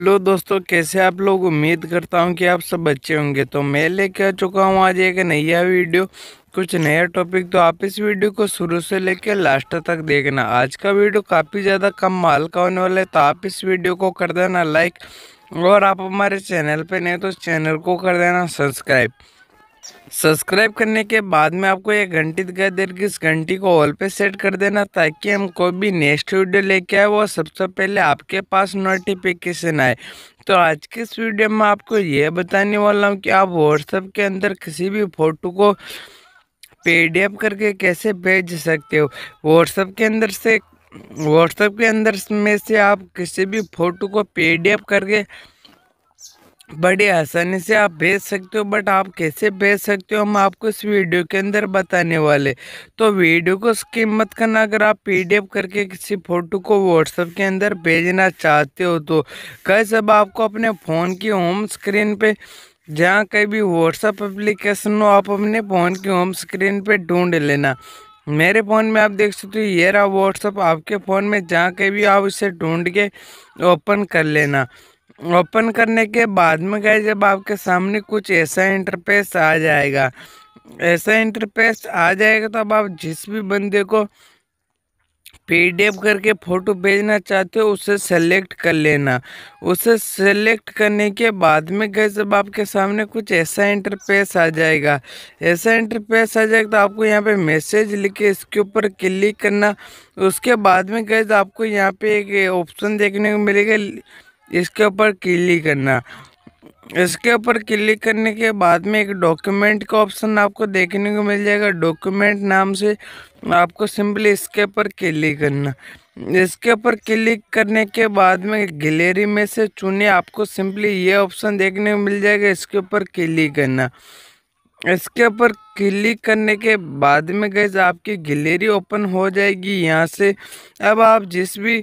Hello दोस्तों, कैसे आप लोग? उम्मीद करता हूँ कि आप सब अच्छे होंगे। तो मैं लेके आ चुका हूँ आज एक नया वीडियो। कुछ नया टॉपिक तो आप इस वीडियो को शुरू से लेकर लास्ट तक देखना। आज का वीडियो काफ़ी ज़्यादा कम माल का होने वाला है तो आप इस वीडियो को कर देना लाइक और आप हमारे चैनल पर नहीं तो चैनल को कर देना सब्सक्राइब सब्सक्राइब करने के बाद में आपको एक घंटी दिखाई दे रही इस घंटी को ऑल पे सेट कर देना ताकि हम कोई भी नेक्स्ट वीडियो लेके आए, वो सबसे पहले आपके पास नोटिफिकेशन आए। तो आज के इस वीडियो में आपको ये बताने वाला हूँ कि आप व्हाट्सएप के अंदर किसी भी फ़ोटो को पीडीएफ करके कैसे भेज सकते हो। व्हाट्सएप के अंदर से व्हाट्सएप के अंदर में से आप किसी भी फ़ोटो को पीडीएफ करके बड़ी आसानी से आप भेज सकते हो बट आप कैसे भेज सकते हो, हम आपको इस वीडियो के अंदर बताने वाले। तो वीडियो को स्किप मत करना, अगर आप पीडीएफ करके किसी फ़ोटो को व्हाट्सएप के अंदर भेजना चाहते हो तो कैसे अब आपको अपने फ़ोन की होम स्क्रीन पे जहाँ कहीं भी व्हाट्सअप एप्लीकेशन हो, आप अपने फ़ोन की होम स्क्रीन पे ढूंढ लेना। मेरे फ़ोन में आप देख सकते हो, ये रहा व्हाट्सअप आपके फ़ोन में जहाँ कहीं भी आप इसे ढूंढ के ओपन कर लेना। ओपन करने के बाद में गए जब आपके सामने कुछ ऐसा इंटरफेस आ जाएगा, ऐसा इंटरफेस आ जाएगा तो अब आप जिस भी बंदे को पीडीएफ करके फ़ोटो भेजना चाहते हो, उसे सेलेक्ट कर लेना। उसे सेलेक्ट करने के बाद में गए जब आपके सामने कुछ ऐसा इंटरफेस आ जाएगा, ऐसा इंटरफेस आ जाएगा तो आपको यहाँ पे मैसेज लिखे, इसके ऊपर क्लिक करना। उसके बाद में गए आपको यहाँ पे एक ऑप्शन देखने को मिलेगा इसके ऊपर क्लिक करना। इसके ऊपर क्लिक करने के बाद में एक डॉक्यूमेंट का ऑप्शन आपको देखने को मिल जाएगा। डॉक्यूमेंट नाम से आपको सिंपली इसके ऊपर क्लिक करना। इसके ऊपर क्लिक करने के बाद में गैलरी में से चुने आपको सिंपली ये ऑप्शन देखने को मिल जाएगा, इसके ऊपर क्लिक करना। इसके ऊपर क्लिक करने के बाद में गए आपकी गैलरी ओपन हो जाएगी यहाँ से। अब आप जिस भी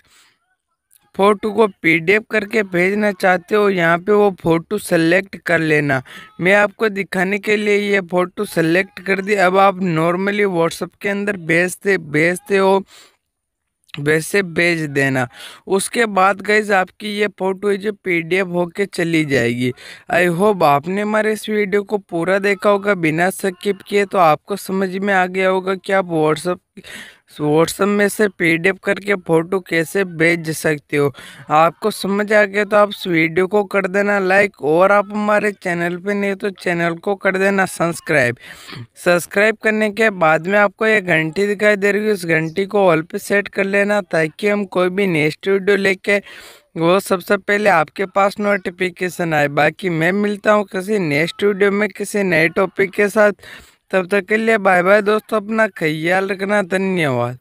फ़ोटो को पीडीएफ करके भेजना चाहते हो, यहाँ पे वो फ़ोटो सेलेक्ट कर लेना। मैं आपको दिखाने के लिए ये फ़ोटो सेलेक्ट कर दी। अब आप नॉर्मली व्हाट्सअप के अंदर भेजते भेजते हो, वैसे भेज देना। उसके बाद गई आपकी ये फ़ोटो जो पी पीडीएफ होके चली जाएगी। आई होप आपने हमारे इस वीडियो को पूरा देखा होगा, बिना स्किप किए तो आपको समझ में आ गया होगा कि आप व्हाट्सअप व्हाट्सअप में से पीडीएफ करके फ़ोटो कैसे भेज सकते हो? आपको समझ आ गया तो आप इस वीडियो को कर देना लाइक और आप हमारे चैनल पे नहीं तो चैनल को कर देना सब्सक्राइब। सब्सक्राइब करने के बाद में आपको एक घंटी दिखाई दे रही है, उस घंटी को ऑल पे सेट कर लेना ताकि हम कोई भी नेक्स्ट वीडियो लेके, वो सबसे पहले आपके पास नोटिफिकेशन आए। बाकी मैं मिलता हूँ किसी नेक्स्ट वीडियो में किसी नए टॉपिक के साथ। तब तक के लिए बाय बाय दोस्तों अपना ख्याल रखना धन्यवाद।